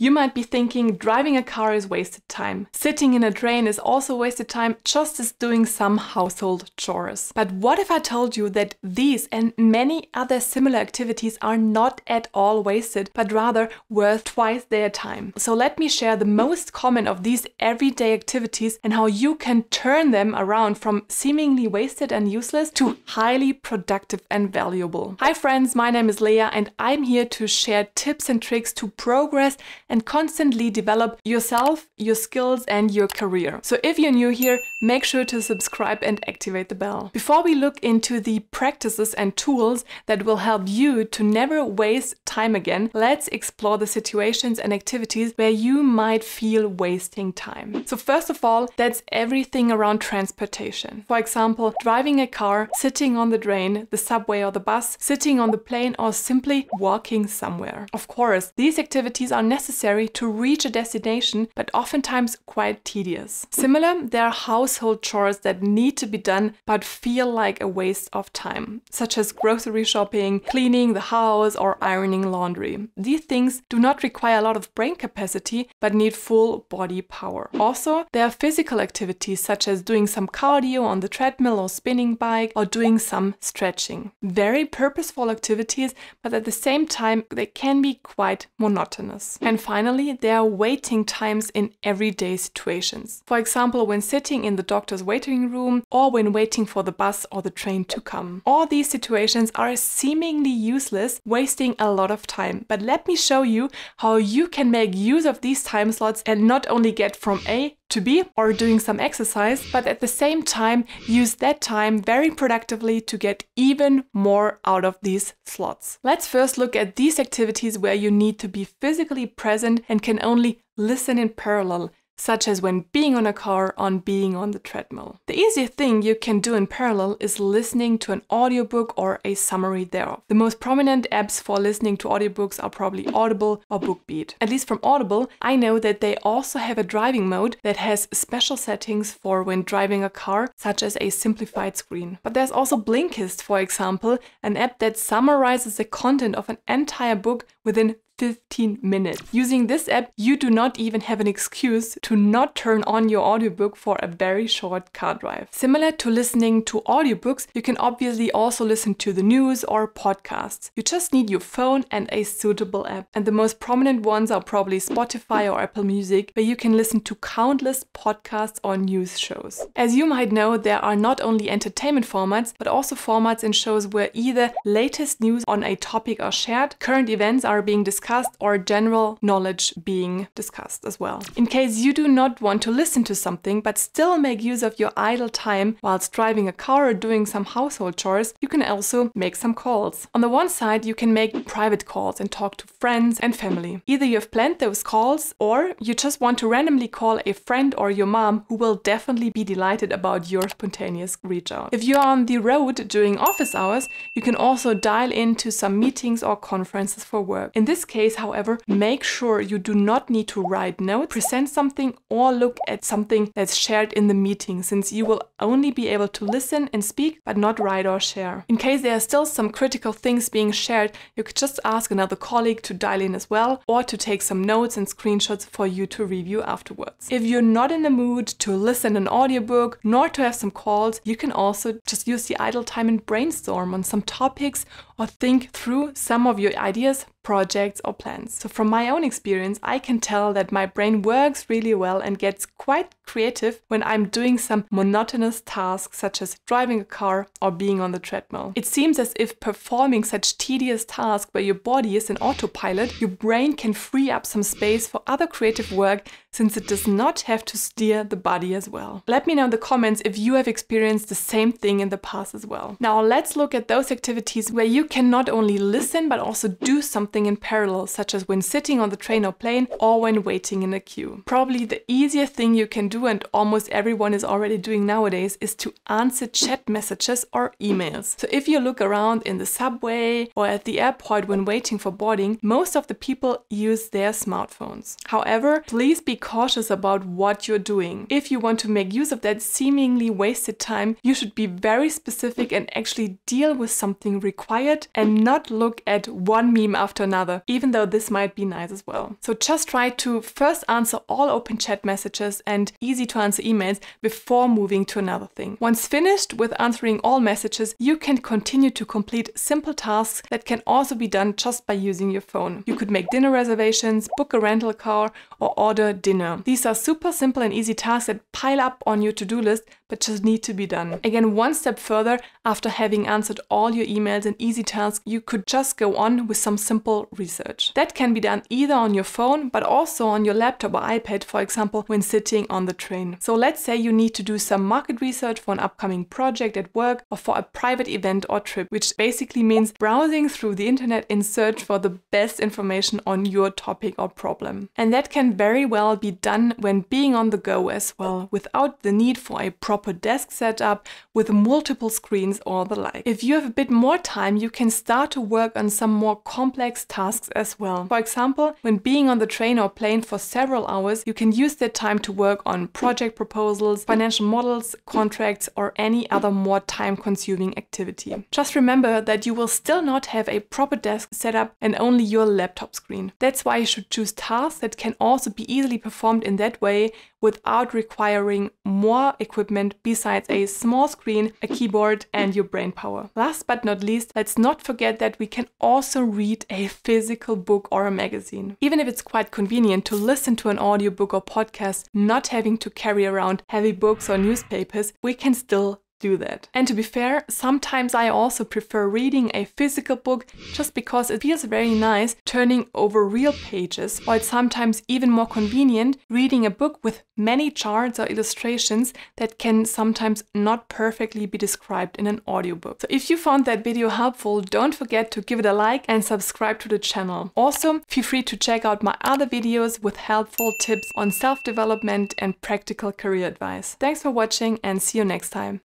You might be thinking driving a car is wasted time. Sitting in a train is also wasted time, just as doing some household chores. But what if I told you that these and many other similar activities are not at all wasted, but rather worth twice their time? So let me share the most common of these everyday activities and how you can turn them around from seemingly wasted and useless to highly productive and valuable. Hi friends, my name is Lea and I'm here to share tips and tricks to progress and constantly develop yourself, your skills, and your career. So if you're new here, make sure to subscribe and activate the bell. Before we look into the practices and tools that will help you to never waste time again, let's explore the situations and activities where you might feel wasting time. So first of all, that's everything around transportation. For example, driving a car, sitting on the train, the subway or the bus, sitting on the plane, or simply walking somewhere. Of course, these activities are necessary to reach a destination, but oftentimes quite tedious. Similar, there are household chores that need to be done but feel like a waste of time, such as grocery shopping, cleaning the house, or ironing laundry. These things do not require a lot of brain capacity but need full body power. Also, there are physical activities such as doing some cardio on the treadmill or spinning bike or doing some stretching. Very purposeful activities, but at the same time, they can be quite monotonous. And finally, there are waiting times in everyday situations. For example, when sitting in the doctor's waiting room or when waiting for the bus or the train to come. All these situations are seemingly useless, wasting a lot of time. But let me show you how you can make use of these time slots and not only get from A to be or doing some exercise, but at the same time use that time very productively to get even more out of these slots. Let's first look at these activities where you need to be physically present and can only listen in parallel such as when being on a car on being on the treadmill. The easiest thing you can do in parallel is listening to an audiobook or a summary thereof. The most prominent apps for listening to audiobooks are probably Audible or BookBeat. At least from Audible, I know that they also have a driving mode that has special settings for when driving a car, such as a simplified screen. But there's also Blinkist, for example, an app that summarizes the content of an entire book within 15 minutes. Using this app, you do not even have an excuse to not turn on your audiobook for a very short car drive. Similar to listening to audiobooks, you can obviously also listen to the news or podcasts. You just need your phone and a suitable app. And the most prominent ones are probably Spotify or Apple Music, where you can listen to countless podcasts or news shows. As you might know, there are not only entertainment formats, but also formats and shows where either latest news on a topic are shared, current events are being discussed discussed or general knowledge being discussed as well. In case you do not want to listen to something but still make use of your idle time whilst driving a car or doing some household chores, you can also make some calls. On the one side, you can make private calls and talk to friends and family. Either you have planned those calls or you just want to randomly call a friend or your mom who will definitely be delighted about your spontaneous reach out. If you're on the road during office hours, you can also dial into some meetings or conferences for work. In this case, case, however, make sure you do not need to write notes, present something, or look at something that's shared in the meeting, since you will only be able to listen and speak, but not write or share. In case there are still some critical things being shared, you could just ask another colleague to dial in as well, or to take some notes and screenshots for you to review afterwards. If you're not in the mood to listen an audiobook, nor to have some calls, you can also just use the idle time and brainstorm on some topics or think through some of your ideas, projects, or plans. So, from my own experience, I can tell that my brain works really well and gets quite creative when I'm doing some monotonous tasks such as driving a car or being on the treadmill. It seems as if performing such tedious tasks where your body is in autopilot, your brain can free up some space for other creative work since it does not have to steer the body as well. Let me know in the comments if you have experienced the same thing in the past as well. Now, let's look at those activities where you can not only listen but also do something in parallel, such as when sitting on the train or plane or when waiting in a queue. Probably the easiest thing you can do do, and almost everyone is already doing nowadays, is to answer chat messages or emails. So if you look around in the subway or at the airport when waiting for boarding, most of the people use their smartphones. However, please be cautious about what you're doing. If you want to make use of that seemingly wasted time, you should be very specific and actually deal with something required and not look at one meme after another, even though this might be nice as well. So just try to first answer all open chat messages and easy to answer emails before moving to another thing. Once finished with answering all messages, you can continue to complete simple tasks that can also be done just by using your phone. You could make dinner reservations, book a rental car, or order dinner. These are super simple and easy tasks that pile up on your to-do list but just need to be done. Again, one step further, after having answered all your emails and easy tasks, you could just go on with some simple research. That can be done either on your phone, but also on your laptop or iPad, for example, when sitting on the train. So let's say you need to do some market research for an upcoming project at work or for a private event or trip, which basically means browsing through the internet in search for the best information on your topic or problem. And that can very well be done when being on the go as well, without the need for a proper desk setup with multiple screens or the like. If you have a bit more time, you can start to work on some more complex tasks as well. For example, when being on the train or plane for several hours, you can use that time to work on project proposals, financial models, contracts, or any other more time consuming activity. Just remember that you will still not have a proper desk setup and only your laptop screen. That's why you should choose tasks that can also be easily performed in that way without requiring more equipment besides a small screen, a keyboard, and your brain power. Last but not least, let's not forget that we can also read a physical book or a magazine. Even if it's quite convenient to listen to an audiobook or podcast, not having to carry around heavy books or newspapers, we can still do that. And to be fair, sometimes I also prefer reading a physical book just because it feels very nice turning over real pages, or it's sometimes even more convenient reading a book with many charts or illustrations that can sometimes not perfectly be described in an audiobook. So if you found that video helpful, don't forget to give it a like and subscribe to the channel. Also, feel free to check out my other videos with helpful tips on self-development and practical career advice. Thanks for watching and see you next time.